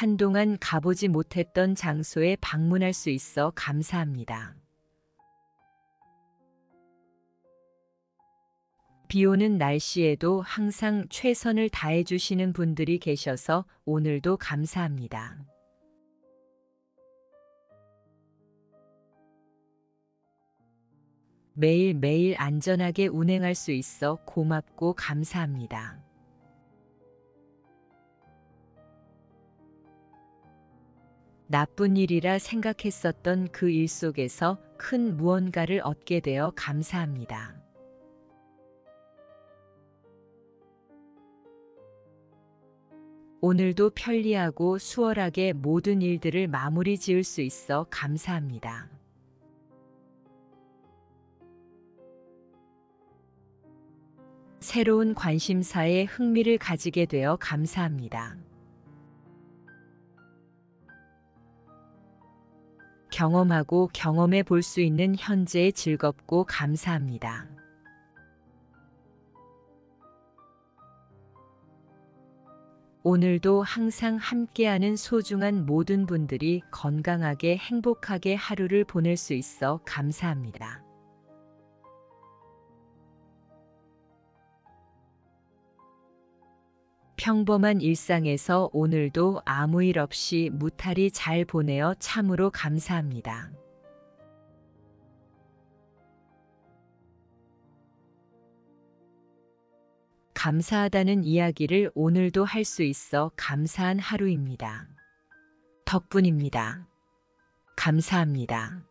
한동안 가보지 못했던 장소에 방문할 수 있어 감사합니다. 비 오는 날씨에도 항상 최선을 다해 주시는 분들이 계셔서 오늘도 감사합니다. 매일매일 안전하게 운행할 수 있어 고맙고 감사합니다. 나쁜 일이라 생각했었던 그 일 속에서 큰 무언가를 얻게 되어 감사합니다. 오늘도 편리하고 수월하게 모든 일들을 마무리 지을 수 있어 감사합니다. 새로운 관심사에 흥미를 가지게 되어 감사합니다. 경험하고 경험해 볼 수 있는 현재에 즐겁고 감사합니다. 오늘도 항상 함께하는 소중한 모든 분들이 건강하게 행복하게 하루를 보낼 수 있어 감사합니다. 평범한 일상에서 오늘도 아무 일 없이 무탈히 잘 보내어 참으로 감사합니다. 감사하다는 이야기를 오늘도 할 수 있어 감사한 하루입니다. 덕분입니다. 감사합니다.